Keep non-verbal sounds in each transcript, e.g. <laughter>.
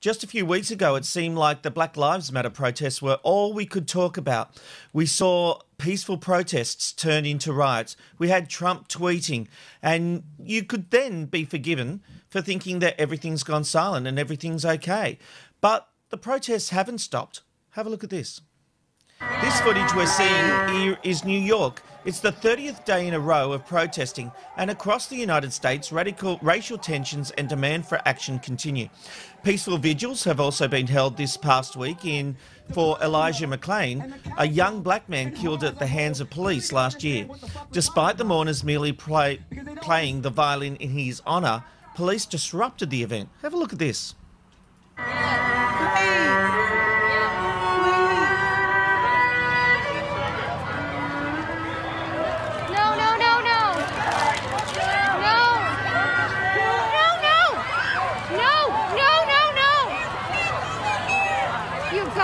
Just a few weeks ago, it seemed like the Black Lives Matter protests were all we could talk about. We saw peaceful protests turn into riots. We had Trump tweeting, and you could then be forgiven for thinking that everything's gone silent and everything's okay. But the protests haven't stopped. Have a look at this. This footage we're seeing here is New York. It's the 30th day in a row of protesting, and across the United States, radical racial tensions and demand for action continue. Peaceful vigils have also been held this past week in for Elijah McClain, a young black man killed at the hands of police last year. Despite the mourners merely play, playing the violin in his honour, police disrupted the event. Have a look at this.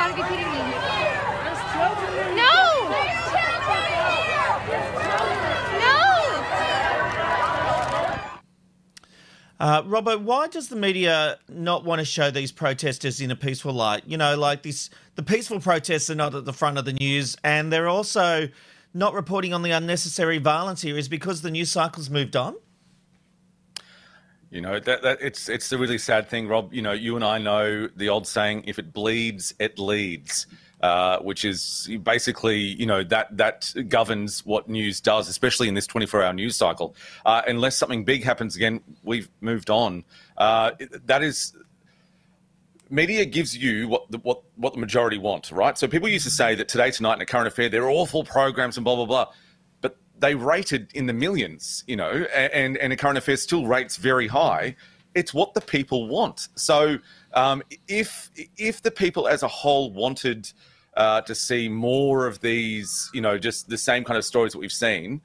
You've got to be kidding me. No. No. Uh, Robbo, why does the media not want to show these protesters in a peaceful light? You know, like this, the peaceful protests are not at the front of the news, and they're also not reporting on the unnecessary violence here. Is because the news cycle's moved on? You know that, that it's it's a really sad thing, Rob. You know, you and I know the old saying: "If it bleeds, it leads," uh, which is basically you know that that governs what news does, especially in this 24-hour news cycle. Uh, unless something big happens again, we've moved on. Uh, that is media gives you what the, what what the majority want, right? So people used to say that today, tonight, in a current affair, they're awful programs and blah blah blah, they rated in the millions, you know, and and a current affair still rates very high. It's what the people want. So um, if if the people as a whole wanted uh, to see more of these, you know, just the same kind of stories that we've seen,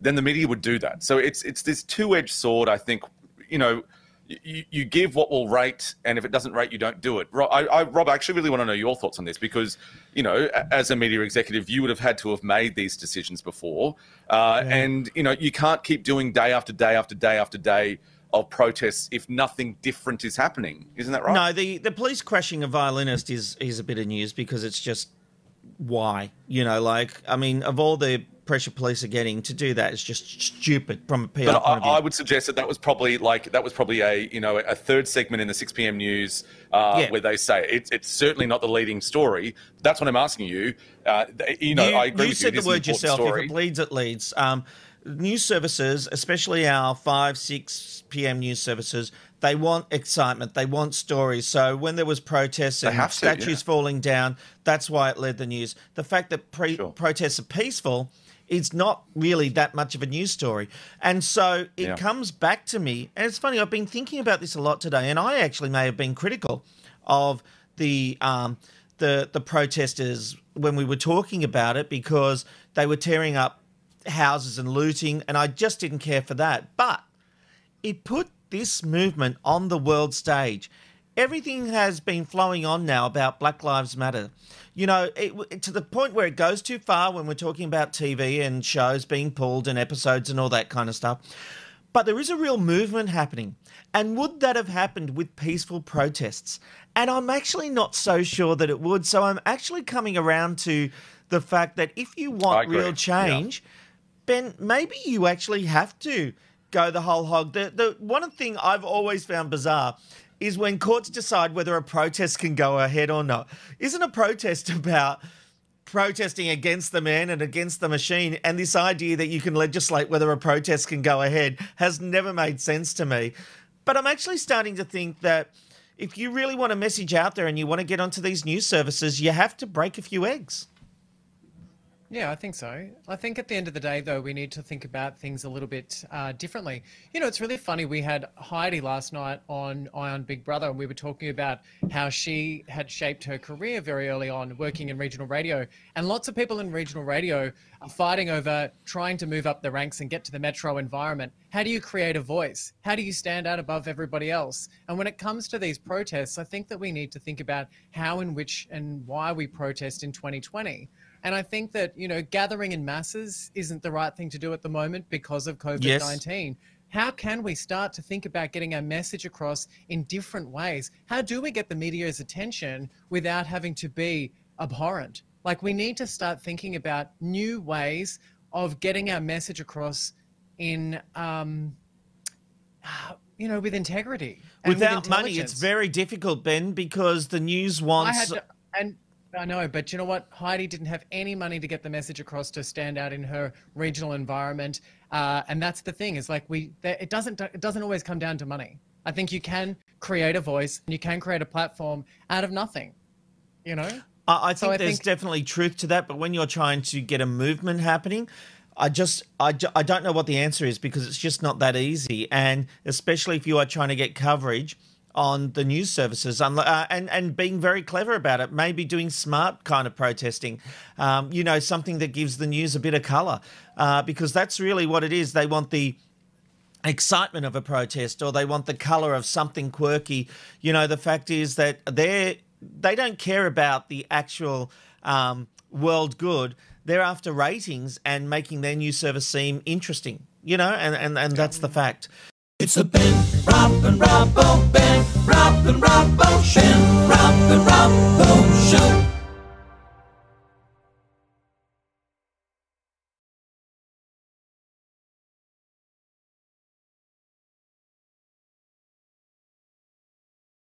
then the media would do that. So it's it's this two edged sword. I think, you know you, you give what will rate, and if it doesn't rate, you don't do it. Rob, I, I, Rob, I actually really want to know your thoughts on this because, you know, as a media executive, you would have had to have made these decisions before, uh, yeah. and you know, you can't keep doing day after day after day after day of protests if nothing different is happening. Isn't that right? No, the the police crashing a violinist is is a bit of news because it's just why you know, like I mean, of all the pressure police are getting to do that is just stupid from a PR but point I, of view. I would suggest that that was probably like that was probably a you know a third segment in the 6 p.m. news uh, Yeah. where they say it's it's certainly not the leading story. That's what I'm asking you. Uh, you know, you, I agree you with said you. the word yourself. If it bleeds, it leads. Um, news services, especially our five, six p.m. news services, they want excitement. They want stories. So when there was protests and to, statues yeah. falling down, that's why it led the news. The fact that pre- protests are peaceful. It's not really that much of a news story. And so it Yeah. comes back to me. And it's funny, I've been thinking about this a lot today, and I actually may have been critical of the um, the the protesters when we were talking about it because they were tearing up houses and looting, and I just didn't care for that. But it put this movement on the world stage. Everything has been flowing on now about Black Lives Matter. You know, it, to the point where it goes too far when we're talking about TV and shows being pulled and episodes and all that kind of stuff. But there is a real movement happening. And would that have happened with peaceful protests? And I'm actually not so sure that it would. So I'm actually coming around to the fact that if you want real change, Ben, maybe you actually have to go the whole hog. The, the one thing I've always found bizarre is when courts decide whether a protest can go ahead or not. Isn't a protest <laughs> about protesting against the man and against the machine? And this idea that you can legislate whether a protest can go ahead has never made sense to me. But I'm actually starting to think that if you really want a message out there and you want to get onto these news services, you have to break a few eggs. Yeah, I think so. I think at the end of the day, though, we need to think about things a little bit uh, differently. You know, it's really funny. We had Heidi last night on Ion Big Brother, and we were talking about how she had shaped her career very early on working in regional radio. And lots of people in regional radio are fighting over trying to move up the ranks and get to the metro environment. How do you create a voice? How do you stand out above everybody else? And when it comes to these protests, I think that we need to think about how, in which, and why we protest in 2020. And I think that, you know, gathering in masses isn't the right thing to do at the moment because of COVID 19. Yes. how can we start to think about getting our message across in different ways? How do we get the media's attention without having to be abhorrent? Like we need to start thinking about new ways of getting our message across in, um, you know, with integrity. and with Without money, it's very difficult, Ben, because the news I wants. had to, and I know, but you know what? Heidi didn't have any money to get the message across to stand out in her regional environment, uh, and that's the thing. Is like we, it doesn't, it doesn't always come down to money. I think you can create a voice and you can create a platform out of nothing. You know, I, I So think I there's think- definitely truth to that, but when you're trying to get a movement happening, I just I, I don't know what the answer is because it's just not that easy, and especially if you are trying to get coverage on the news services uh, and and being very clever about it, maybe doing smart kind of protesting, um, you know, something that gives the news a bit of color, uh, because that's really what it is. They want the excitement of a protest or they want the color of something quirky. You know the fact is that they're they don't care about the actual um, world good. They're after ratings and making their news service seem interesting you know and and, and that's the fact it's a Ben, Rob and Robbo, Ben, Rob and Robbo, Shin, Rob and Robbo,